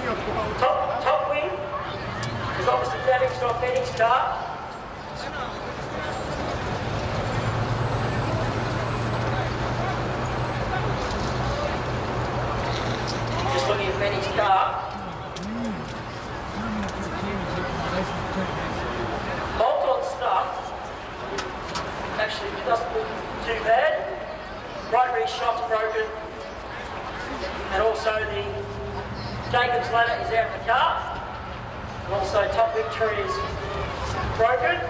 Top, top wing is obviously Felix, not Felix Clark. Just looking at Felix Clark. The. And also top tree is broken.